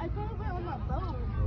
I saw it on my boat.